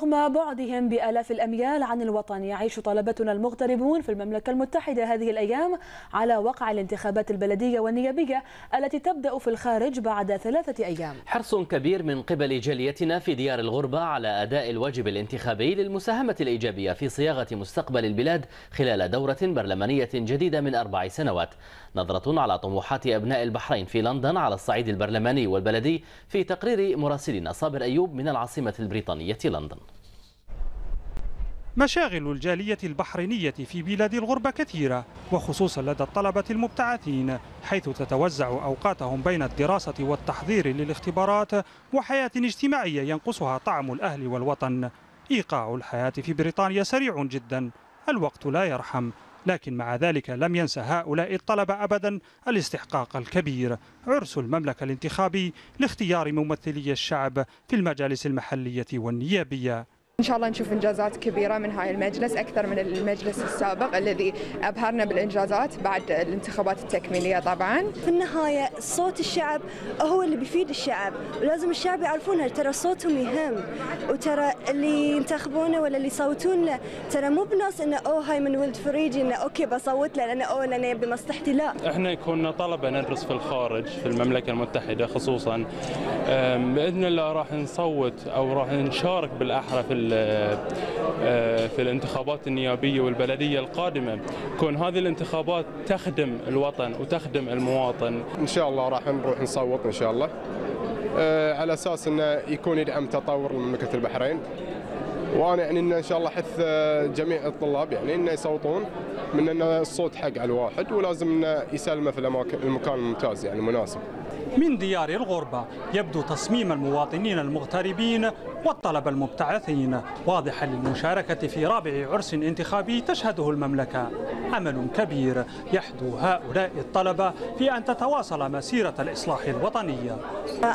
رغم بعدهم بآلاف الأميال عن الوطن يعيش طلبتنا المغتربون في المملكة المتحدة هذه الأيام على وقع الانتخابات البلدية والنيابية التي تبدأ في الخارج بعد ثلاثة أيام. حرص كبير من قبل جاليتنا في ديار الغربة على أداء الواجب الانتخابي للمساهمة الإيجابية في صياغة مستقبل البلاد خلال دورة برلمانية جديدة من أربع سنوات. نظرة على طموحات أبناء البحرين في لندن على الصعيد البرلماني والبلدي في تقرير مراسلنا صابر أيوب من العاصمة البريطانية لندن. مشاغل الجالية البحرينية في بلاد الغربة كثيرة وخصوصا لدى الطلبة المبتعثين حيث تتوزع أوقاتهم بين الدراسة والتحضير للاختبارات وحياة اجتماعية ينقصها طعم الأهل والوطن. إيقاع الحياة في بريطانيا سريع جدا الوقت لا يرحم لكن مع ذلك لم ينسى هؤلاء الطلبة أبدا الاستحقاق الكبير. عرس المملكة الانتخابي لاختيار ممثلي الشعب في المجالس المحلية والنيابية. إن شاء الله نشوف إنجازات كبيرة من هاي المجلس أكثر من المجلس السابق الذي أبهرنا بالإنجازات بعد الانتخابات التكميلية طبعا. في النهاية صوت الشعب هو اللي بيفيد الشعب ولازم الشعب يعرفونها ترى صوتهم يهم وترى اللي ينتخبونه ولا اللي يصوتون له ترى مو بناس إنه أوه هاي من ولد فريجي إنه أوكي بصوت له لأنه أوه لأنه يبي مصلحتي. لا. إحنا كنا طلبة ندرس في الخارج في المملكة المتحدة خصوصا. بإذن الله راح نصوت أو راح نشارك بالاحرى في في الانتخابات النيابية والبلدية القادمة. كون هذه الانتخابات تخدم الوطن وتخدم المواطن. إن شاء الله راح نروح نصوت إن شاء الله. آه، على أساس أنه يكون يدعم تطور مملكة البحرين. وأنا يعني إن شاء الله حث آه، جميع الطلاب يعني إنه يصوتون من إن الصوت حق على الواحد ولازم إنه يسلمه في المكان الممتاز يعني المناسب. من ديار الغربة يبدو تصميم المواطنين المغتربين والطلبة المبتعثين. واضحا للمشاركة في رابع عرس انتخابي تشهده المملكة. عمل كبير يحدو هؤلاء الطلبة في أن تتواصل مسيرة الإصلاح الوطنية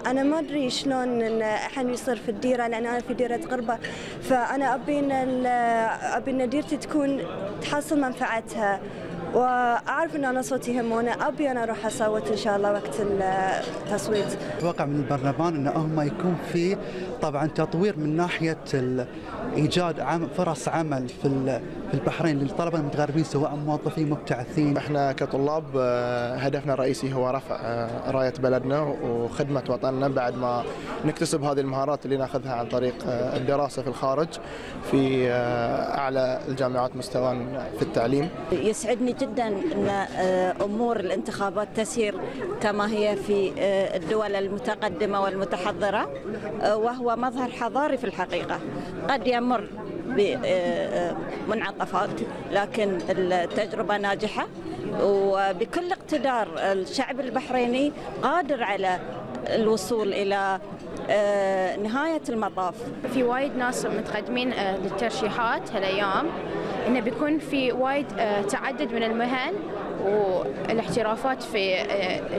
أنا ما أدري شلون الحين يصير في الديرة لأن أنا في ديرة غربة. فأنا أبي أبي ديرتي تكون تحصل منفعتها. وأعرف إن أنا صوتي يهم وأنا أبي أنا أروح أصوت إن شاء الله وقت التصويت. أتوقع من البرلمان إن هم يكون في طبعا تطوير من ناحية ايجاد فرص عمل في في البحرين للطلبة المتغربين سواء موظفين مبتعثين. إحنا كطلاب آه، هدفنا الرئيسي هو رفع آه، راية بلدنا وخدمة وطننا بعد ما نكتسب هذه المهارات اللي ناخذها عن طريق آه، الدراسة في الخارج في أعلى الجامعات مستوى في التعليم. يسعدني جدا إن أمور الانتخابات تسير كما هي في الدول المتقدمة والمتحضرة وهو مظهر حضاري في الحقيقة قد يمر بمنعطفات لكن التجربة ناجحة. وبكل اقتدار الشعب البحريني قادر على الوصول إلى آه، نهاية المطاف. في وايد ناس متقدمين آه، للترشيحات هالأيام. إنه بيكون في وايد آه، تعدد من المهن والاحترافات في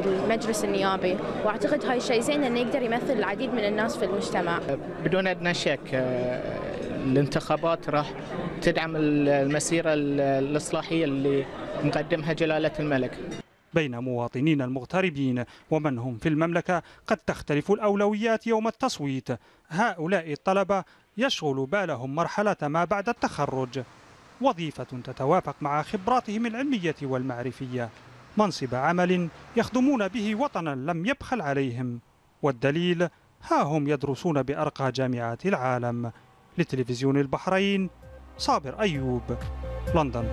المجلس النيابي. وأعتقد هاي الشيء زين إنه يقدر يمثل العديد من الناس في المجتمع. بدون أدنى شك الانتخابات راح تدعم المسيرة الإصلاحية اللي مقدمها جلالة الملك. بين مواطنين المغتربين ومن هم في المملكة قد تختلف الأولويات يوم التصويت. هؤلاء الطلبة يشغل بالهم مرحلة ما بعد التخرج. وظيفة تتوافق مع خبراتهم العلمية والمعرفية. منصب عمل يخدمون به وطنا لم يبخل عليهم. والدليل ها هم يدرسون بأرقى جامعات العالم. لتلفزيون البحرين صابر أيوب لندن.